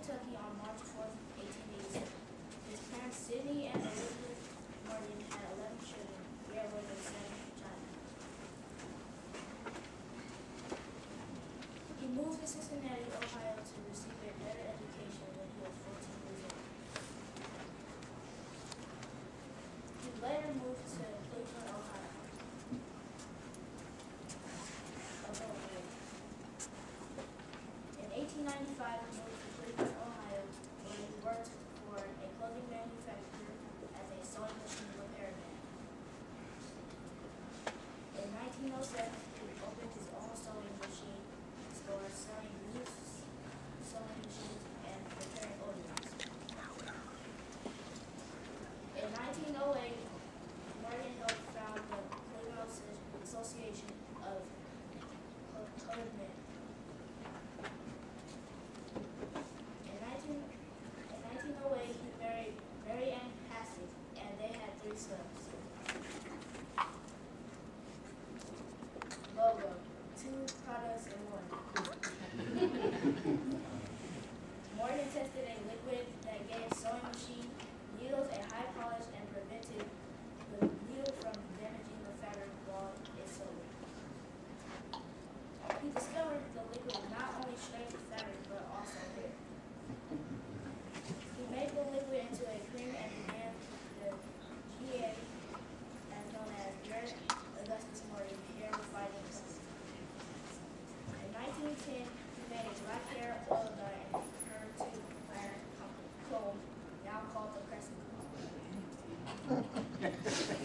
Kentucky on March 4, 1887. His parents, Sidney and Elizabeth Morgan, had 11 children. He moved to Cincinnati, Ohio to receive a better education when he was 14 years old. He later moved to Cleveland, Ohio. In 1895, he moved to Cleveland, worked for a clothing manufacturer as a sewing machine repairman. In 1907,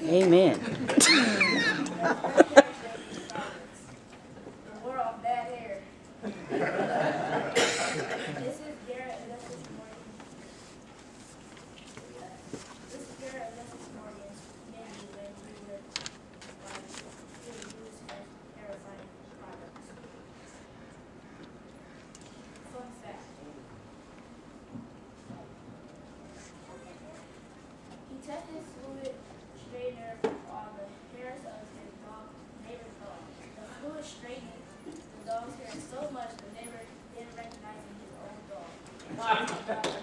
Amen. Thank you.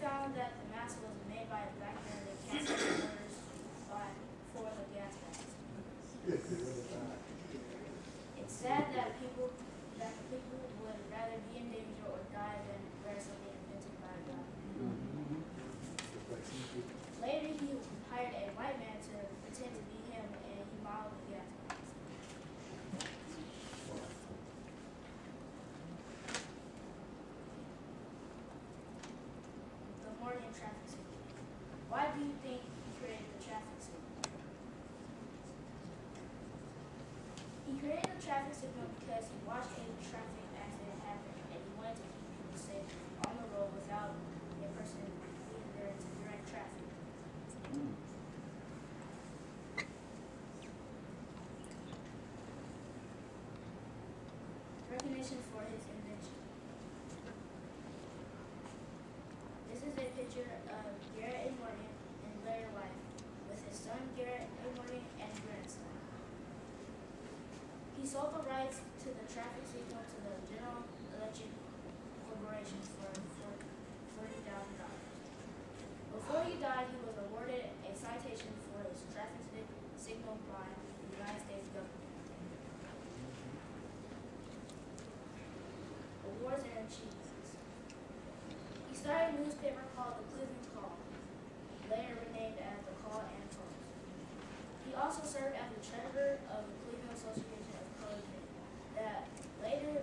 found that the mask was made by a black man created a traffic signal because he watched a traffic accident happen and he wanted to keep people safe on the road without a person being there to direct traffic. Recognition for his invention. This is a picture of signaled by the United States government. Awards and achievements. He started a newspaper called the Cleveland Call, later renamed as the Call and Post. He also served as the treasurer of the Cleveland Association of Colored Men, that later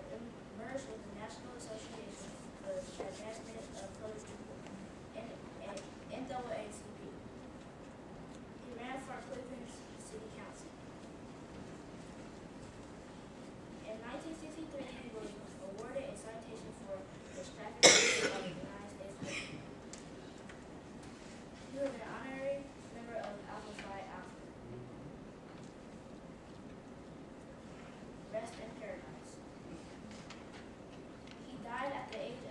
rest in paradise. He died at the age